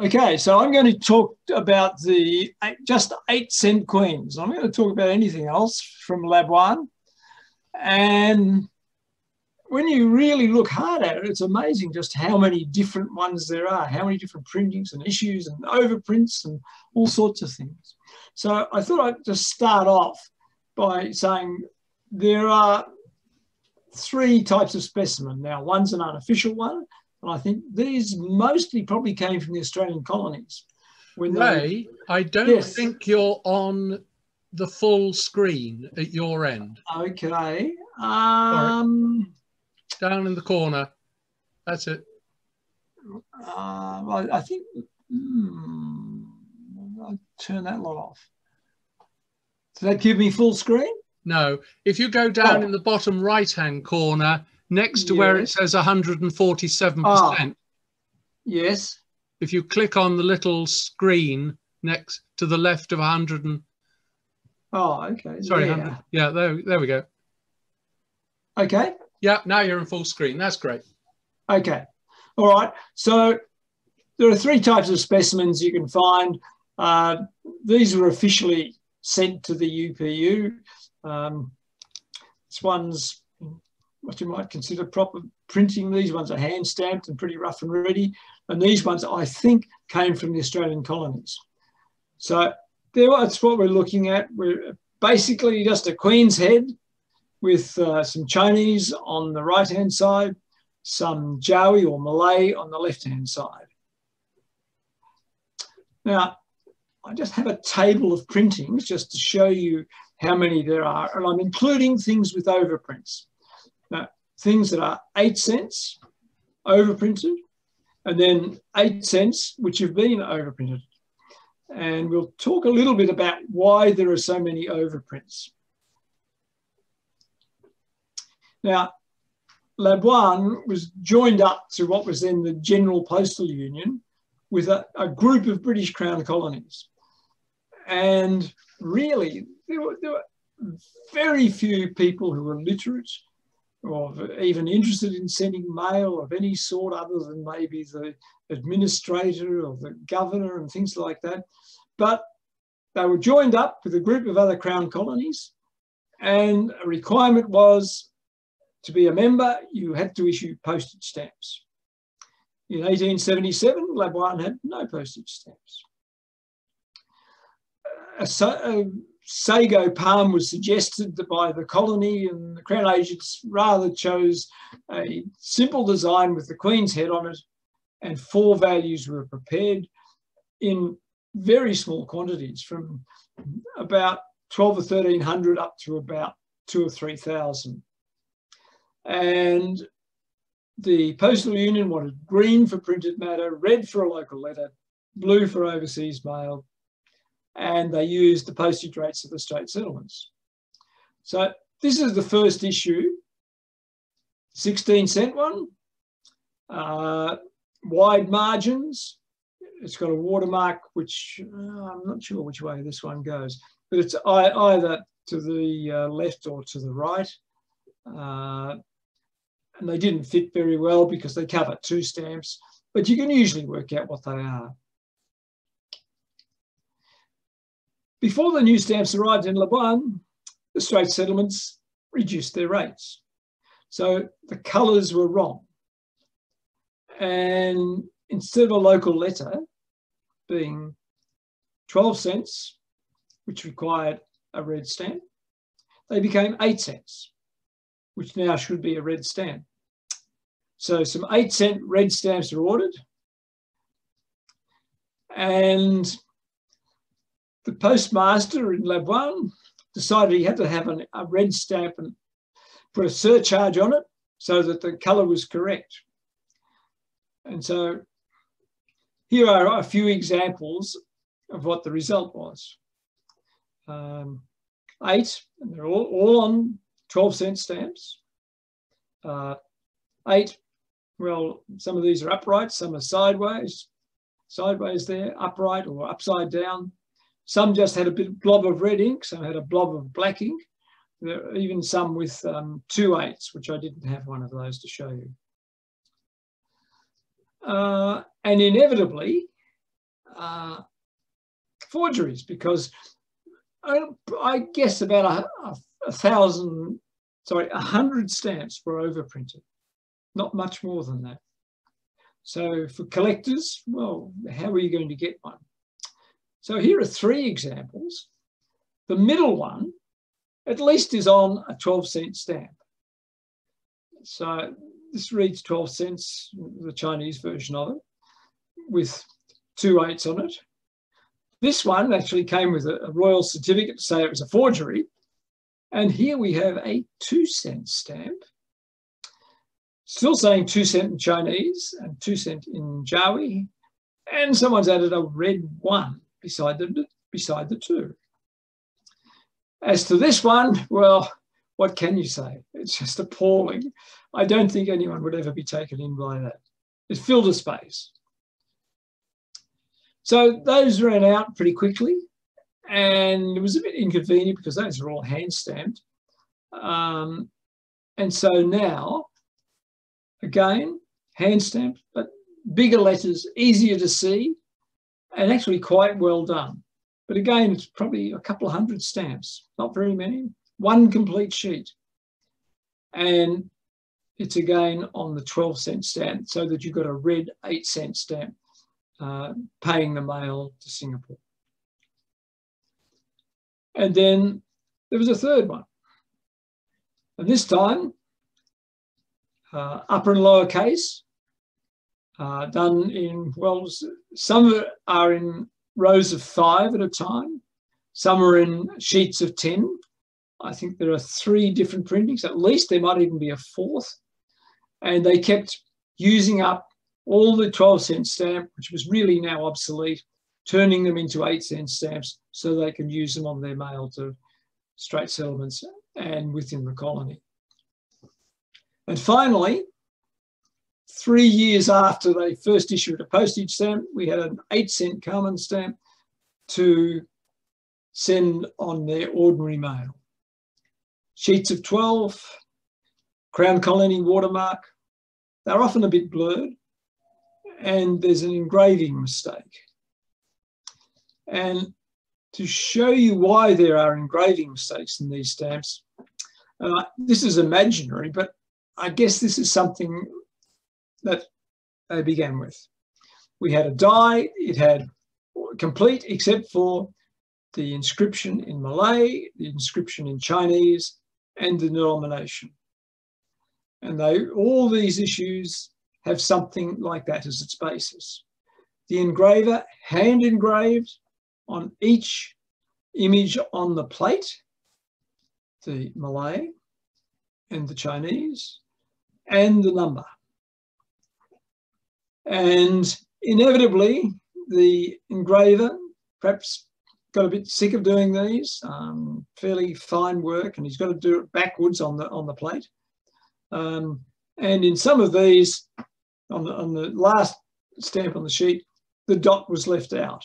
Okay, so I'm going to talk about the just eight cent coins. I'm going to talk about anything else from Labuan. And when you really look hard at it, it's amazing just how many different ones there are, how many different printings and issues and overprints and all sorts of things. So I thought I'd just start off by saying there are three types of specimen. Now, one's an artificial one, and I think these mostly probably came from the Australian colonies. When Ray, I don't yes. think you're on the full screen at your end. Okay. Um, Down in the corner. That's it. Uh, well, I think hmm, I'll turn that lot off. Does that give me full screen? No. If you go down oh. in the bottom right hand corner, next to yes. where it says 147%. Ah, yes. If you click on the little screen next to the left of 100 and Oh, okay. Sorry, yeah, yeah there, there we go. Okay. Yeah, now you're in full screen. That's great. Okay. All right. So there are three types of specimens you can find. Uh, these were officially sent to the UPU. Um, this one's what you might consider proper printing. These ones are hand stamped and pretty rough and ready. And these ones, I think, came from the Australian colonies. So that's what we're looking at. We're basically just a queen's head with uh, some Chinese on the right hand side, some Jawi or Malay on the left hand side. Now, I just have a table of printings just to show you how many there are, and I'm including things with overprints. Things that are eight cents overprinted, and then eight cents which have been overprinted. And we'll talk a little bit about why there are so many overprints. Now, Labuan was joined up to what was then the General Postal Union with a, a group of British Crown colonies. And really, there were, there were very few people who were literate or even interested in sending mail of any sort other than maybe the administrator or the governor and things like that. But they were joined up with a group of other crown colonies and a requirement was to be a member, you had to issue postage stamps. In 1877, Labuan had no postage stamps. A, a sago palm was suggested by the colony and the Crown agents rather chose a simple design with the Queen's head on it and four values were prepared in very small quantities from about 12 or 1300 up to about two or 3,000. And the Postal Union wanted green for printed matter, red for a local letter, blue for overseas mail, and they used the postage rates of the Straits settlements. So this is the first issue, 16 cent one, uh, wide margins. It's got a watermark, which uh, I'm not sure which way this one goes, but it's either to the uh, left or to the right. Uh, and they didn't fit very well because they cover two stamps, but you can usually work out what they are. Before the new stamps arrived in Labuan, the Straits settlements reduced their rates. So the colours were wrong. And instead of a local letter being 12 cents, which required a red stamp, they became 8 cents, which now should be a red stamp. So some 8 cent red stamps are ordered. And the postmaster in Labuan decided he had to have an, a red stamp and put a surcharge on it so that the colour was correct. And so here are a few examples of what the result was. Um, eight, and they're all, all on 12 cent stamps. Uh, eight, well, some of these are upright, some are sideways, sideways there, upright or upside down. Some just had a bit blob of red ink, some had a blob of black ink. Even some with um, two eights, which I didn't have one of those to show you. Uh, and inevitably, uh, forgeries because I, I guess about a, a, a, thousand, sorry, a hundred stamps were overprinted, not much more than that. So for collectors, well, how are you going to get one? So here are three examples. The middle one, at least is on a 12 cent stamp. So this reads 12 cents, the Chinese version of it, with two eights on it. This one actually came with a, a royal certificate to say it was a forgery. And here we have a two cent stamp, still saying two cent in Chinese and two cent in Jawi. And someone's added a red one beside the, beside the two. As to this one, well, what can you say? It's just appalling. I don't think anyone would ever be taken in by that. It filled a space. So those ran out pretty quickly, and it was a bit inconvenient because those are all hand stamped. Um, and so now, again, hand stamped, but bigger letters, easier to see, and actually quite well done. But again, it's probably a couple of hundred stamps, not very many, one complete sheet. And it's again on the 12 cent stamp so that you've got a red eight cent stamp uh, paying the mail to Singapore. And then there was a third one. And this time, uh, upper and lower case, uh, done in, well, some are in rows of five at a time. Some are in sheets of 10. I think there are three different printings. At least there might even be a fourth. And they kept using up all the 12 cent stamp, which was really now obsolete, turning them into eight cent stamps so they can use them on their mail to Straits settlements and within the colony. And finally, three years after they first issued a postage stamp, we had an eight cent carmine stamp to send on their ordinary mail. Sheets of 12, Crown Colony watermark. They're often a bit blurred and there's an engraving mistake. And to show you why there are engraving mistakes in these stamps, uh, this is imaginary, but I guess this is something that they began with. We had a die, it had complete except for the inscription in Malay, the inscription in Chinese, and the denomination. And they, all these issues have something like that as its basis. The engraver hand engraved on each image on the plate, the Malay and the Chinese, and the number. And inevitably, the engraver perhaps got a bit sick of doing these, um, fairly fine work, and he's got to do it backwards on the on the plate. Um, and in some of these, on the, on the last stamp on the sheet, the dot was left out.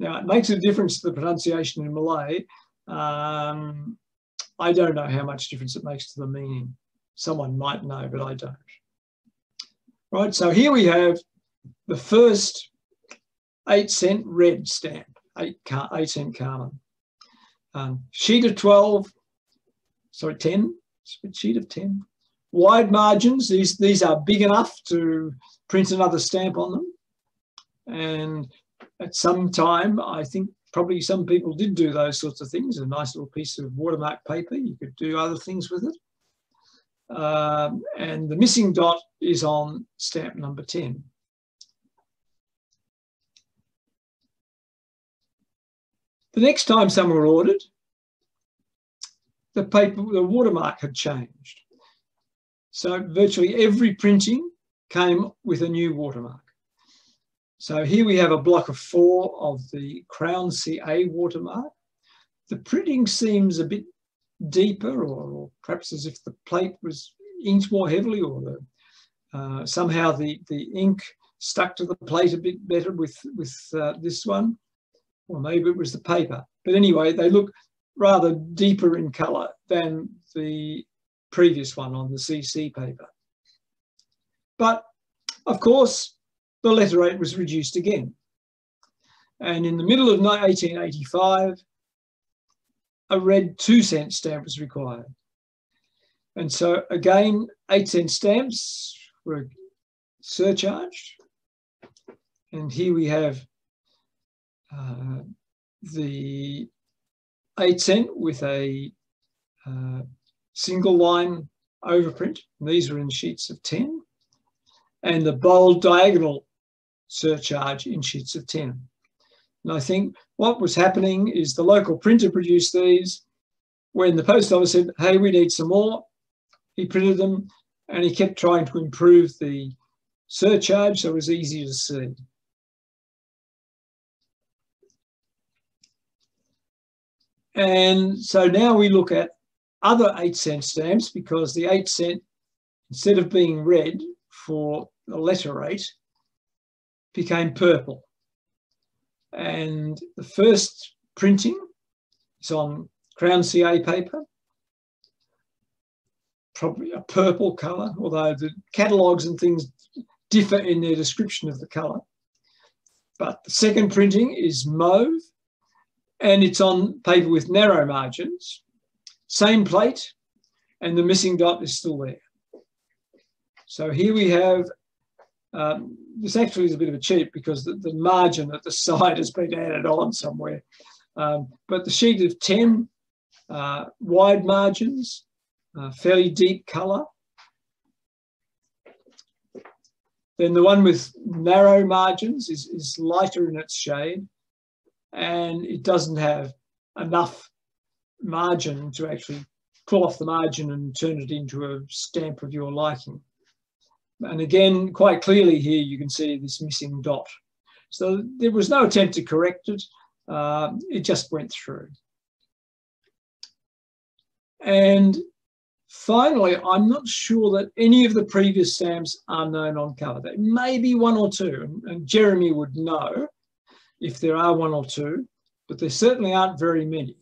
Now, it makes a difference to the pronunciation in Malay. Um, I don't know how much difference it makes to the meaning. Someone might know, but I don't. Right, so here we have the first eight cent red stamp, eight, eight cent carmine. Um, sheet of 12, sorry, 10, sheet of 10 wide margins. These, these are big enough to print another stamp on them. And at some time, I think probably some people did do those sorts of things. A nice little piece of watermark paper. You could do other things with it. Um, and the missing dot is on stamp number 10. The next time some were ordered, the paper, the watermark had changed. So virtually every printing came with a new watermark. So here we have a block of four of the Crown CA watermark. The printing seems a bit deeper or, or perhaps as if the plate was inked more heavily or the, uh, somehow the, the ink stuck to the plate a bit better with, with uh, this one. Or maybe it was the paper. But anyway, they look rather deeper in colour than the previous one on the CC paper. But of course, the letter rate was reduced again. And in the middle of 1885, a red two cent stamp was required. And so again, eight cent stamps were surcharged. And here we have uh, the eight cent with a uh, single line overprint. And these are in sheets of 10. And the bold diagonal surcharge in sheets of 10. And I think what was happening is the local printer produced these. When the post office said, hey, we need some more, he printed them and he kept trying to improve the surcharge so it was easy to see. And so now we look at other eight cent stamps because the eight cent, instead of being red for the letter rate, became purple. And the first printing is on Crown CA paper, probably a purple colour, although the catalogues and things differ in their description of the colour. But the second printing is mauve, and it's on paper with narrow margins, same plate, and the missing dot is still there. So here we have, um, this actually is a bit of a cheat because the, the, margin at the side has been added on somewhere. Um, but the sheet of 10 uh, wide margins, uh, fairly deep colour. Then the one with narrow margins is, is lighter in its shade and it doesn't have enough margin to actually pull off the margin and turn it into a stamp of your liking. And again, quite clearly here, you can see this missing dot. So there was no attempt to correct it. Uh, it just went through. And finally, I'm not sure that any of the previous stamps are known on cover. There may be one or two, and, and Jeremy would know if there are one or two, but there certainly aren't very many.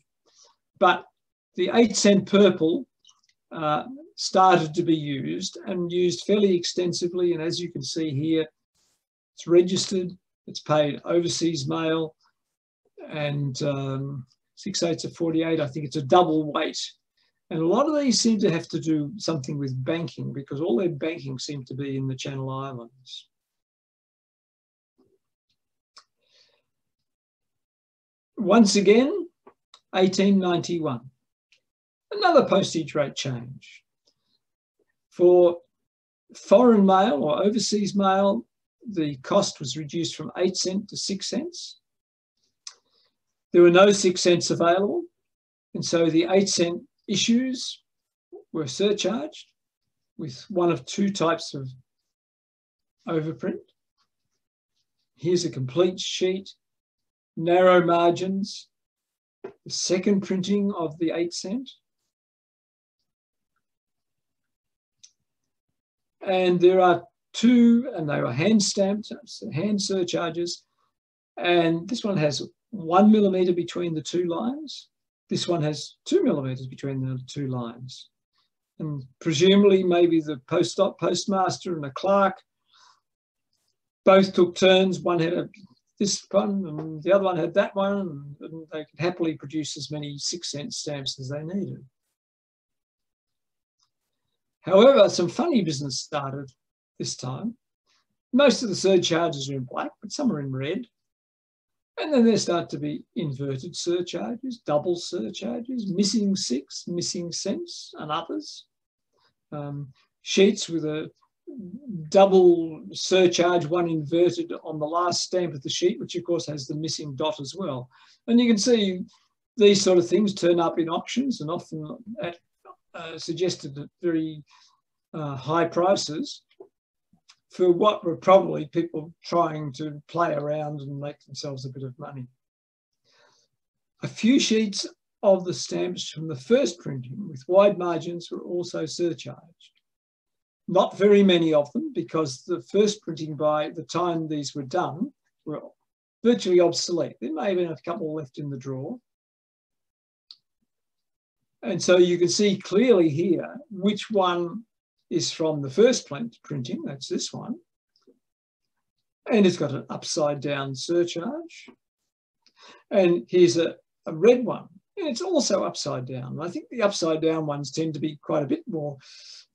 But the eight cent purple uh, started to be used and used fairly extensively. And as you can see here, it's registered, it's paid overseas mail, and um, 6 eighths of 48, I think it's a double weight. And a lot of these seem to have to do something with banking because all their banking seemed to be in the Channel Islands. Once again, 1891, another postage rate change. For foreign mail or overseas mail, the cost was reduced from 8 cents to 6 cents. There were no 6 cents available, and so the 8 cent issues were surcharged with one of two types of overprint. Here's a complete sheet narrow margins, the second printing of the 8 cent. And there are two, and they were hand stamped, hand surcharges. And this one has one millimeter between the two lines. This one has two millimeters between the two lines. And presumably maybe the post postmaster and a clerk both took turns. One had a this one and the other one had that one, and they could happily produce as many six cent stamps as they needed. However, some funny business started this time. Most of the surcharges are in black, but some are in red. And then there start to be inverted surcharges, double surcharges, missing six, missing cents, and others. Um, sheets with a double surcharge, one inverted on the last stamp of the sheet, which of course has the missing dot as well. And you can see these sort of things turn up in auctions and often at uh, suggested at very uh, high prices for what were probably people trying to play around and make themselves a bit of money. A few sheets of the stamps from the first printing with wide margins were also surcharged. Not very many of them because the first printing by the time these were done were virtually obsolete. There may have been a couple left in the drawer. And so you can see clearly here which one is from the first printing, that's this one. And it's got an upside down surcharge. And here's a, a red one. And it's also upside down. I think the upside down ones tend to be quite a bit more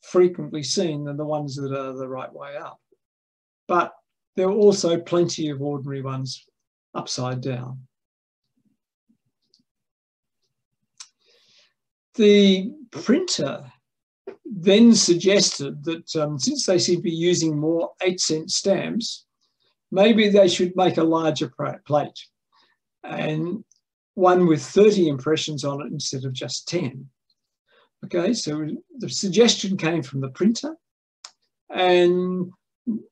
frequently seen than the ones that are the right way up. But there are also plenty of ordinary ones upside down. The printer then suggested that um, since they seem to be using more eight cent stamps, maybe they should make a larger plate and one with 30 impressions on it instead of just 10. Okay, so the suggestion came from the printer and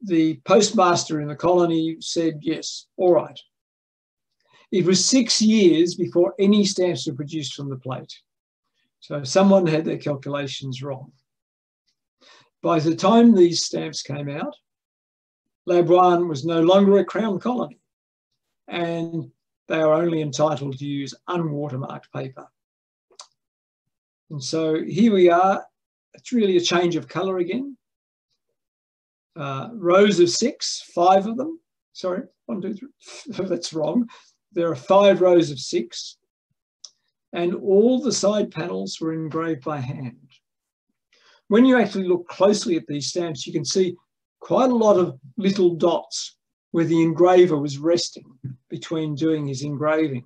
the postmaster in the colony said, yes, all right. It was six years before any stamps were produced from the plate. So someone had their calculations wrong. By the time these stamps came out, Labuan was no longer a crown colony and they are only entitled to use unwatermarked paper. And so here we are. It's really a change of colour again. Uh, rows of six, five of them. Sorry, one, two, three. That's wrong. There are five rows of six. And all the side panels were engraved by hand. When you actually look closely at these stamps, you can see quite a lot of little dots where the engraver was resting between doing his engraving.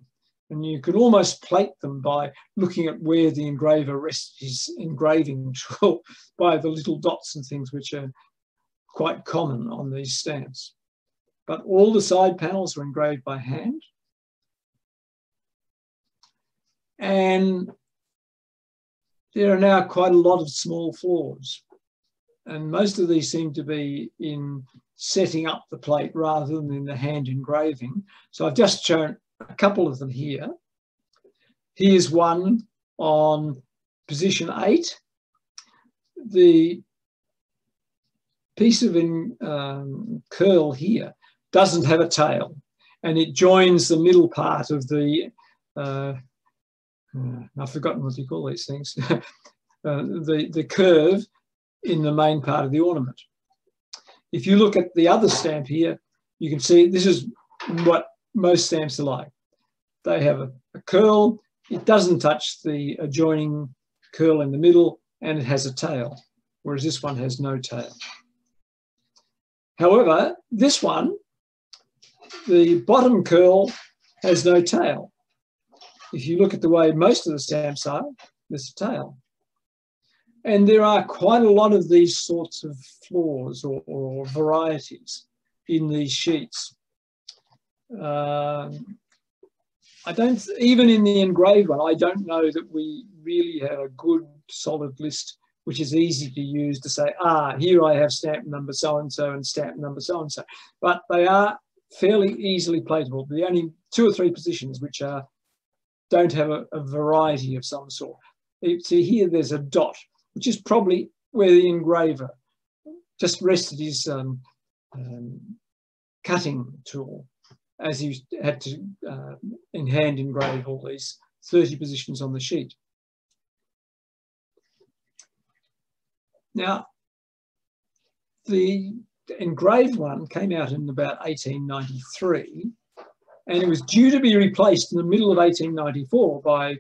And you could almost plate them by looking at where the engraver rests his engraving tool by the little dots and things which are quite common on these stamps. But all the side panels were engraved by hand. And there are now quite a lot of small flaws. And most of these seem to be in setting up the plate rather than in the hand engraving. So I've just shown a couple of them here. Here's one on position eight. The piece of in, um, curl here doesn't have a tail and it joins the middle part of the, uh, uh I've forgotten what you call these things, uh, the, the curve in the main part of the ornament. If you look at the other stamp here, you can see this is what most stamps alike. They have a, a curl, it doesn't touch the adjoining curl in the middle, and it has a tail, whereas this one has no tail. However, this one, the bottom curl has no tail. If you look at the way most of the stamps are, there's a tail. And there are quite a lot of these sorts of flaws or, or varieties in these sheets. Um, I don't, even in the engraved one, I don't know that we really have a good solid list which is easy to use to say, ah, here I have stamp number so-and-so and stamp number so-and-so. But they are fairly easily platable. The only two or three positions which are don't have a, a variety of some sort. See here, there's a dot which is probably where the engraver just rested his um, um, cutting tool as he had to uh, in hand engrave all these 30 positions on the sheet. Now, the engraved one came out in about 1893 and it was due to be replaced in the middle of 1894 by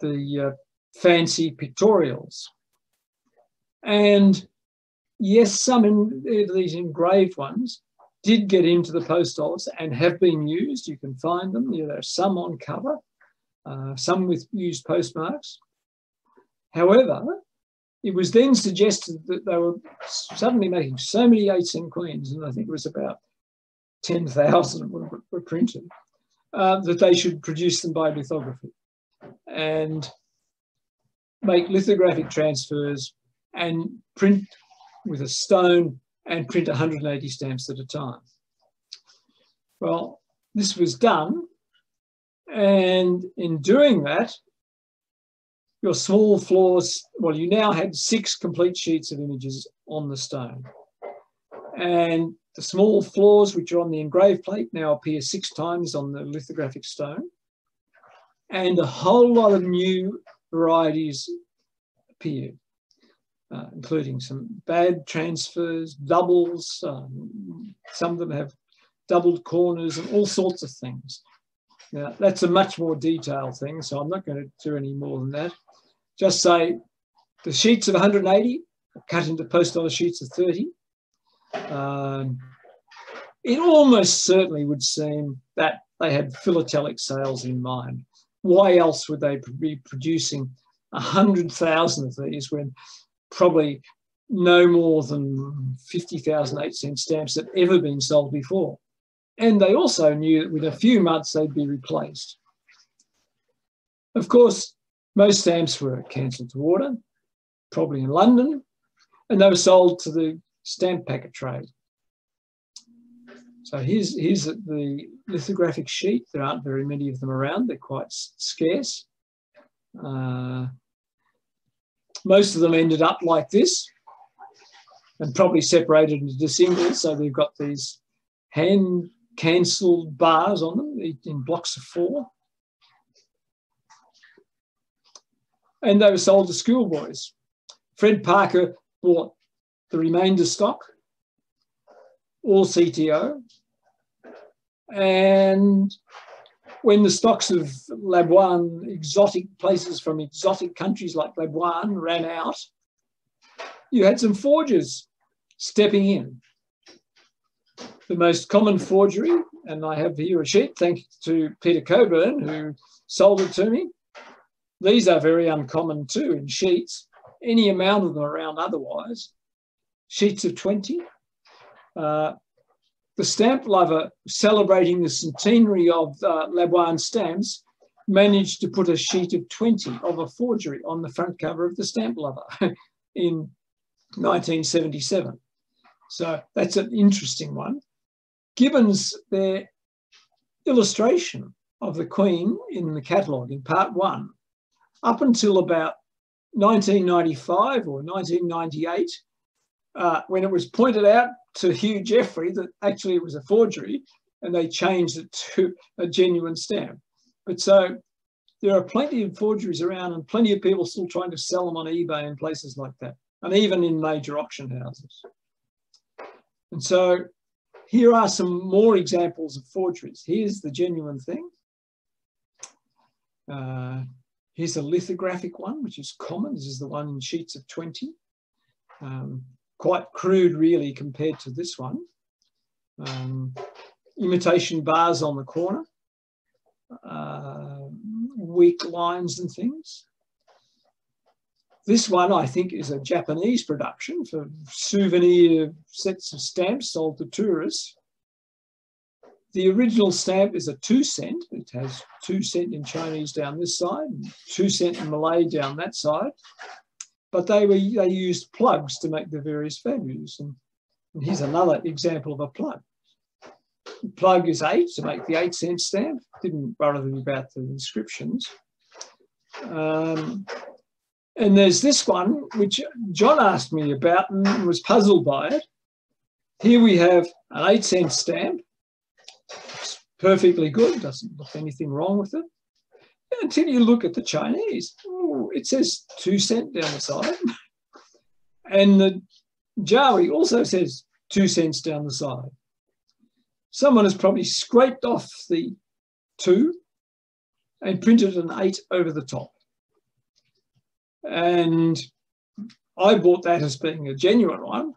the uh, fancy pictorials. And yes, some of these engraved ones did get into the post office and have been used. You can find them. There are some on cover, uh, some with used postmarks. However, it was then suggested that they were suddenly making so many eight cent coins, and I think it was about 10,000 were, were printed, uh, that they should produce them by lithography and make lithographic transfers and print with a stone and print 180 stamps at a time. Well, this was done. And in doing that, your small flaws, well, you now had six complete sheets of images on the stone. And the small flaws which are on the engraved plate now appear six times on the lithographic stone. And a whole lot of new varieties appeared uh, including some bad transfers, doubles. Um, some of them have doubled corners and all sorts of things. Now, that's a much more detailed thing, so I'm not going to do any more than that. Just say the sheets of 180 cut into post sheets of 30. Um, it almost certainly would seem that they had philatelic sales in mind. Why else would they be producing 100,000 of these when probably no more than 50,000 eight cent stamps had ever been sold before? And they also knew that within a few months they'd be replaced. Of course, most stamps were cancelled to order, probably in London, and they were sold to the stamp packet trade. So here's, here's the lithographic sheet. There aren't very many of them around. They're quite scarce. Uh, most of them ended up like this and probably separated into singles. So they've got these hand cancelled bars on them in blocks of four. And they were sold to schoolboys. Fred Parker bought the remainder stock, all CTO. And when the stocks of Labuan, exotic places from exotic countries like Labuan ran out, you had some forgers stepping in. The most common forgery, and I have here a sheet, thanks to Peter Coburn, who sold it to me. These are very uncommon too in sheets, any amount of them around otherwise. Sheets of 20. Uh, the stamp lover celebrating the centenary of uh, Labuan stamps managed to put a sheet of 20 of a forgery on the front cover of the stamp lover in 1977. So that's an interesting one. Gibbons, their illustration of the Queen in the catalogue in part one, up until about 1995 or 1998, uh, when it was pointed out to Hugh Jefferies that actually it was a forgery and they changed it to a genuine stamp. But so there are plenty of forgeries around and plenty of people still trying to sell them on eBay and places like that, and even in major auction houses. And so here are some more examples of forgeries. Here's the genuine thing. Uh, here's a lithographic one, which is common. This is the one in sheets of 20. Um, quite crude, really, compared to this one. Um, imitation bars on the corner, uh, weak lines and things. This one, I think, is a Japanese production for souvenir sets of stamps sold to tourists. The original stamp is a two cent. It has two cent in Chinese down this side, two cent in Malay down that side. But they were they used plugs to make the various values. And, and here's another example of a plug. Plug is eight to make the eight cent stamp. Didn't bother about the inscriptions. Um, and there's this one, which John asked me about and was puzzled by it. Here we have an eight cent stamp. It's perfectly good, doesn't look anything wrong with it. Until you look at the Chinese, it says two cent down the side. And the Jawi also says two cents down the side. Someone has probably scraped off the two and printed an eight over the top. And I bought that as being a genuine one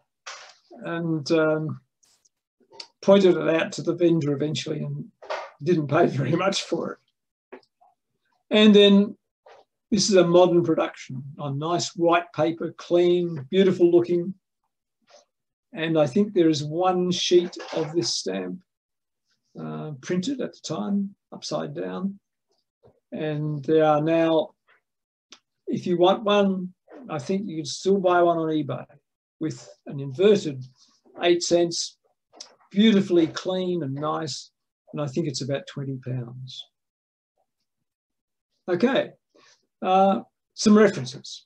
and um, pointed it out to the vendor eventually and didn't pay very much for it. And then this is a modern production on nice white paper, clean, beautiful looking. And I think there is one sheet of this stamp uh, printed at the time, upside down. And there are now if you want one, I think you can still buy one on eBay with an inverted eight cents, beautifully clean and nice. And I think it's about 20 pounds. Okay, uh, some references.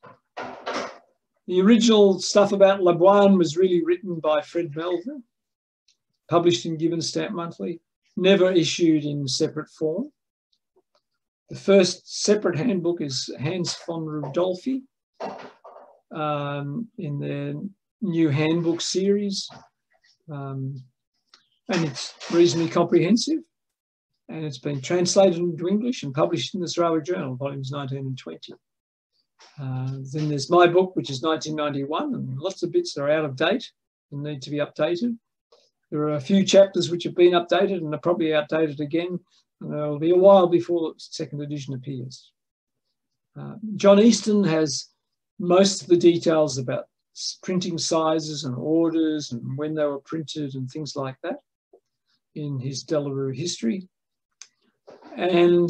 The original stuff about Labuan was really written by Fred Melville, published in Gibbons Stamp Monthly, never issued in separate form. The first separate handbook is Hans von Rudolphi um, in the new handbook series. Um, and it's reasonably comprehensive. And it's been translated into English and published in the Sarawak Journal, volumes 19 and 20. Uh, then there's my book, which is 1991, and lots of bits are out of date and need to be updated. There are a few chapters which have been updated and are probably outdated again. And it'll be a while before the second edition appears. Uh, John Easton has most of the details about printing sizes and orders and when they were printed and things like that in his De La Rue history. And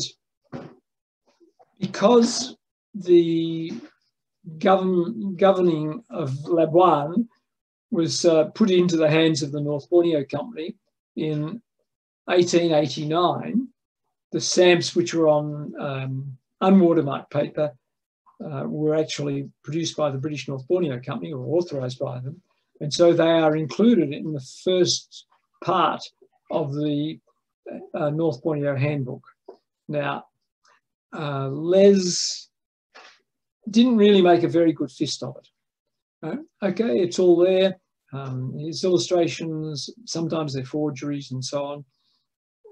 because the govern, governing of Labuan was uh, put into the hands of the North Borneo Company in 1889, the stamps which were on um, unwatermarked paper uh, were actually produced by the British North Borneo Company or authorised by them. And so they are included in the first part of the uh, North Borneo Handbook. Now, uh, Les didn't really make a very good fist of it. Okay, it's all there. Um, his illustrations, sometimes they're forgeries and so on.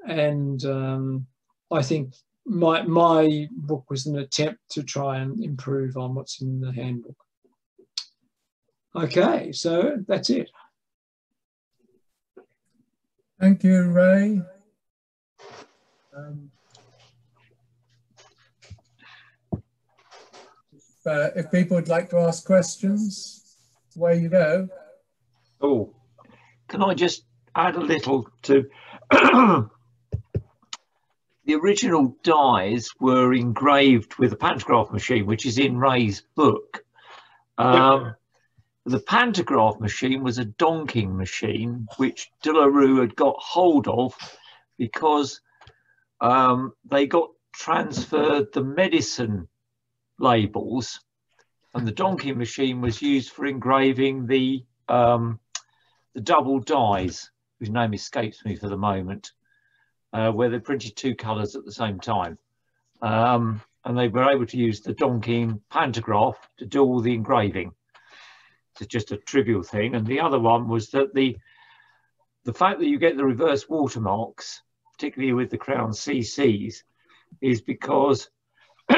And um, I think my, my book was an attempt to try and improve on what's in the handbook. Okay, so that's it. Thank you, Ray. Um, uh, if people would like to ask questions, where you go. Oh, can I just add a little to the original dies were engraved with a pantograph machine, which is in Ray's book. Um, The pantograph machine was a Donkin machine, which De La Rue had got hold of because um, they got transferred the medicine labels and the donkey machine was used for engraving the um, the double dies, whose name escapes me for the moment uh, where they printed two colours at the same time. Um, and they were able to use the donkey pantograph to do all the engraving. It's just a trivial thing. And the other one was that the the fact that you get the reverse watermarks, particularly with the Crown CCs, is because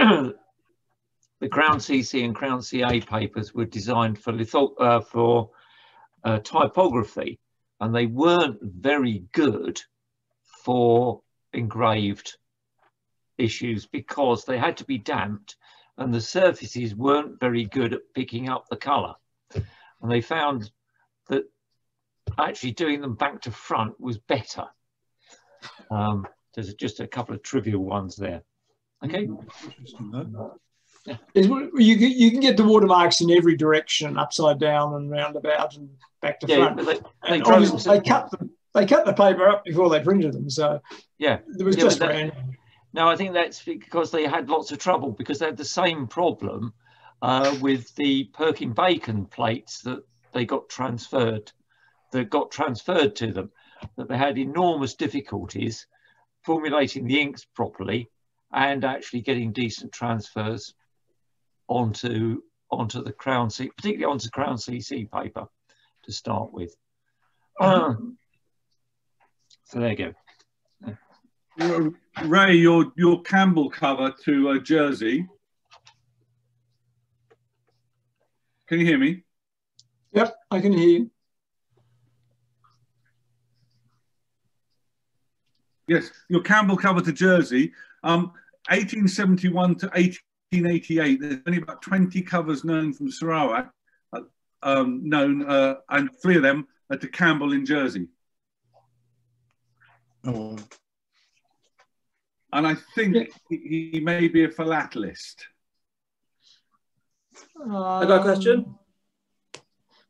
the Crown CC and Crown CA papers were designed for litho uh, for uh, typography, and they weren't very good for engraved issues because they had to be damped and the surfaces weren't very good at picking up the colour. And they found that actually doing them back to front was better. Um, there's just a couple of trivial ones there. Okay. You, you can get the watermarks in every direction, upside down and roundabout and back to yeah, front. They, they, they cut them they cut the paper up before they printed them. So yeah, it was yeah, just that, random. No, I think that's because they had lots of trouble because they had the same problem uh, with the Perkins Bacon plates that they got transferred, that got transferred to them, that they had enormous difficulties formulating the inks properly and actually getting decent transfers onto onto the Crown C, particularly onto Crown CC paper to start with. Uh, so there you go. Ray, your your Campbell cover to uh, Jersey. Can you hear me? Yep, I can hear you. Yes, your Campbell cover to Jersey. Um, 1871 to 1888. There's only about 20 covers known from Sarawak, uh, um, known, uh, and three of them are to Campbell in Jersey. Oh. And I think he, he may be a philatelist. Um, I got a question.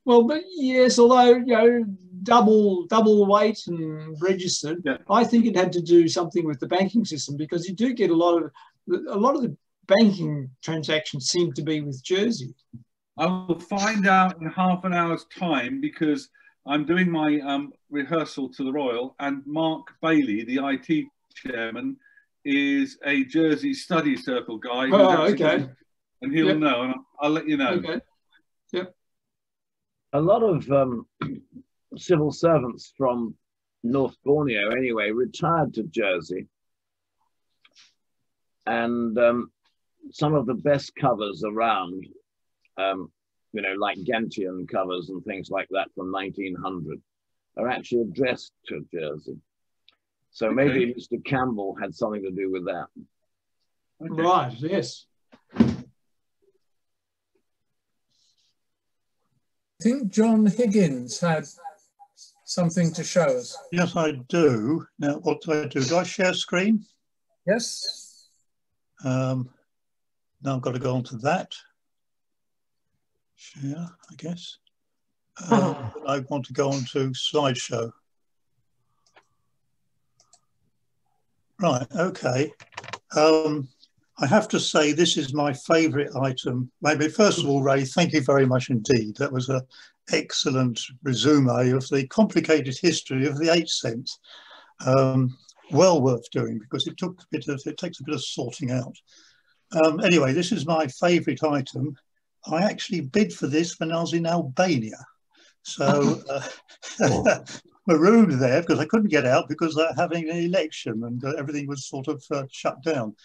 Well, but yes, although you know, double double weight and registered, yeah. I think it had to do something with the banking system because you do get a lot of a lot of the banking transactions seem to be with Jersey. I will find out in half an hour's time because I'm doing my um, rehearsal to the Royal, and Mark Bailey, the IT chairman, is a Jersey Study Circle guy. Oh, okay. And he'll yep. know, and I'll, I'll, let you know. Okay. Yep. A lot of um, civil servants from North Borneo, anyway, retired to Jersey and um, some of the best covers around, um, you know, like Gentian covers and things like that from 1900, are actually addressed to Jersey. So maybe Mr. Campbell had something to do with that. Okay. Right, yes. I think John Higgins had something to show us. Yes, I do. Now, what do I do? Do I share screen? Yes. Um, now I've got to go on to that. Share, I guess. Uh, I want to go on to slideshow. Right, okay. Um, I have to say this is my favourite item. Maybe first of all, Ray, thank you very much indeed. That was an excellent resume of the complicated history of the eight cent. Um, well worth doing because it took a bit of it takes a bit of sorting out. Um, anyway, this is my favourite item. I actually bid for this when I was in Albania. So uh, marooned there because I couldn't get out because they're having an election and uh, everything was sort of uh, shut down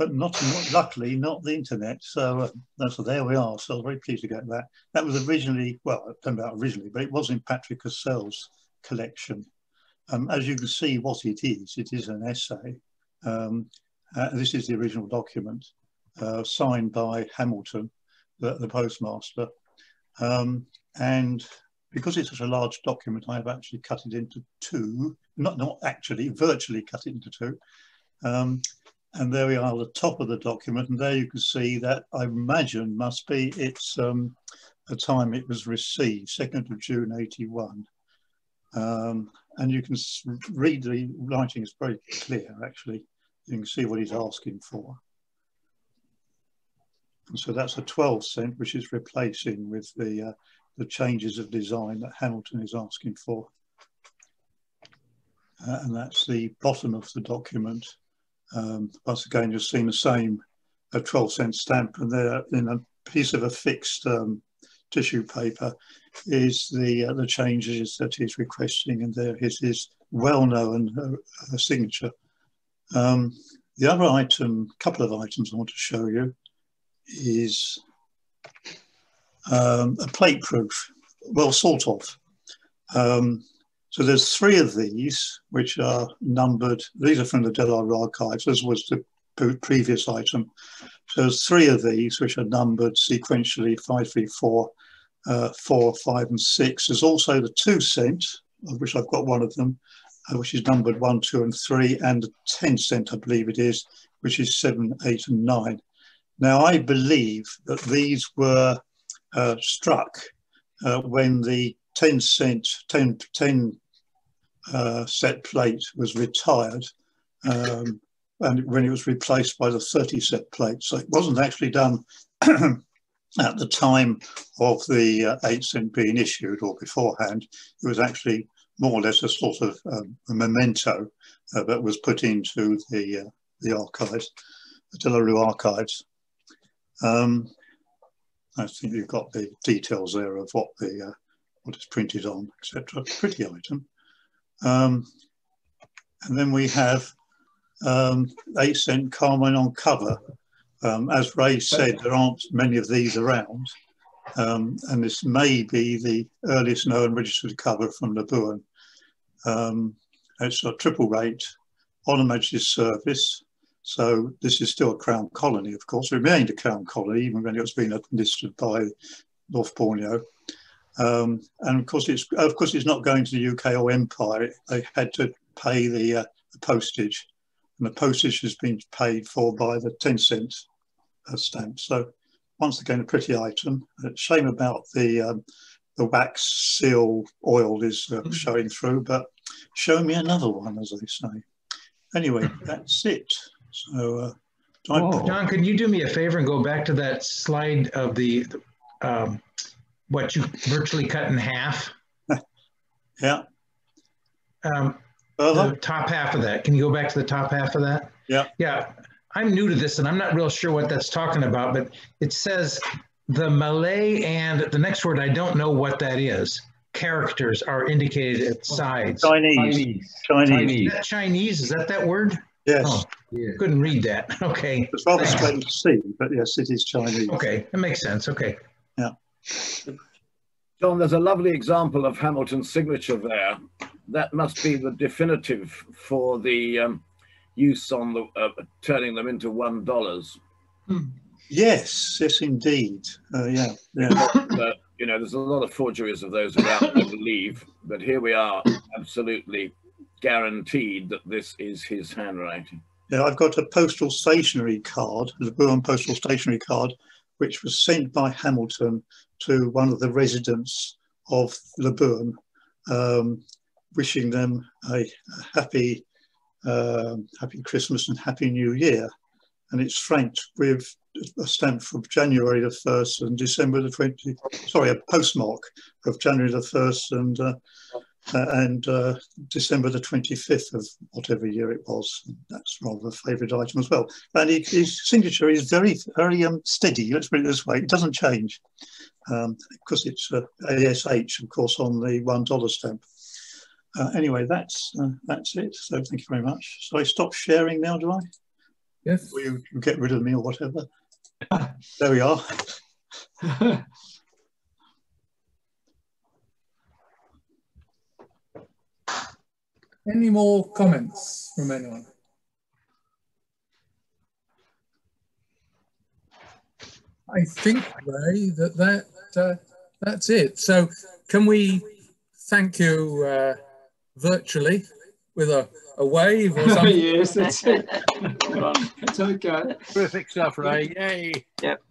but not, luckily not the internet. So, uh, so there we are. So very pleased to get that. That was originally, well, I don't know about originally, but it was in Patrick Cassell's collection. Um, as you can see what it is, it is an essay. Um, uh, this is the original document uh, signed by Hamilton, the, the postmaster. Um, and because it's such a large document, I've actually cut it into two, not, not actually, virtually cut it into two. Um, and there we are, the top of the document. And there you can see that I imagine must be its um, the time it was received, 2nd of June 81. Um, and you can read the writing, is very clear actually. You can see what he's asking for. And so that's a 12 cent, which is replacing with the, uh, the changes of design that Hamilton is asking for. Uh, and that's the bottom of the document. Um, once again, you've seen the same a 12 cent stamp and there in a piece of a fixed um, tissue paper is the uh, the changes that he's requesting and there is his well-known uh, uh, signature. Um, the other item, couple of items I want to show you is um, a plate proof, well, sort of. Um, so there's three of these which are numbered. These are from the De La Rue archives, as was the previous item. So there's three of these which are numbered sequentially, five, three, four, uh, four, five, and six. There's also the two cent, of which I've got one of them, uh, which is numbered one, two, and three, and the 10 cent, I believe it is, which is seven, eight, and nine. Now, I believe that these were uh, struck uh, when the 10 cent, 10, 10 uh, set plate was retired um, and when it was replaced by the 30 set plate. So it wasn't actually done at the time of the uh, 8 cent being issued or beforehand. It was actually more or less a sort of um, a memento uh, that was put into the, uh, the archives, the De La Rue archives. Um, I think you've got the details there of what the uh, what is printed on, etc. Pretty item. Um, and then we have um, 8 cent Carmine on cover. Um, as Ray said, there aren't many of these around. Um, and this may be the earliest known registered cover from Labuan. Um, it's a triple rate on a Majesty's service. So this is still a crown colony, of course. It remained a crown colony even when it was being administered by North Borneo. Um, and of course, it's of course it's not going to the UK or Empire. They had to pay the, uh, the postage, and the postage has been paid for by the 10 cent uh, stamp. So once again, a pretty item. A shame about the um, the wax seal oil is uh, mm. showing through, but show me another one, as they say. Anyway, that's it. So, uh, John, can you do me a favor and go back to that slide of the um, what you virtually cut in half. yeah. Um, the top half of that. Can you go back to the top half of that? Yeah. Yeah. I'm new to this and I'm not real sure what that's talking about, but it says the Malay and the next word, I don't know what that is. Characters are indicated at sides. Chinese. Chinese. Chinese. Is that Chinese? Is that that word? Yes, Oh, couldn't read that. Okay. it's rather strange to see, but yes, it is Chinese. Okay, that makes sense. Okay. John, there's a lovely example of Hamilton's signature there. That must be the definitive for the um, use on the uh, turning them into one dollars. Yes, yes, indeed. Uh, yeah, yeah. Uh, you know, there's a lot of forgeries of those around, I believe, but here we are, absolutely guaranteed that this is his handwriting. Yeah, I've got a postal stationery card, the Bourne postal stationery card, which was sent by Hamilton to one of the residents of Le um, wishing them a, a happy, um happy Christmas and happy New Year. And it's franked with a stamp from January the 1st and December the 20, sorry, a postmark of January the 1st and uh, uh, and uh, December the 25th of whatever year it was. That's rather a favourite item as well. And he, his signature is very, very um, steady. Let's put it this way: it doesn't change um, because it's uh, ASH, of course, on the one dollar stamp. Uh, anyway, that's uh, that's it. So thank you very much. So I stop sharing now, do I? Yes. Will you, you get rid of me or whatever? there we are. Any more comments from anyone? I think, Ray, that, that uh, that's it. So can we thank you uh, virtually with a, a wave or something? yes, that's it. That's okay. Terrific stuff, Ray. Yay. Yep.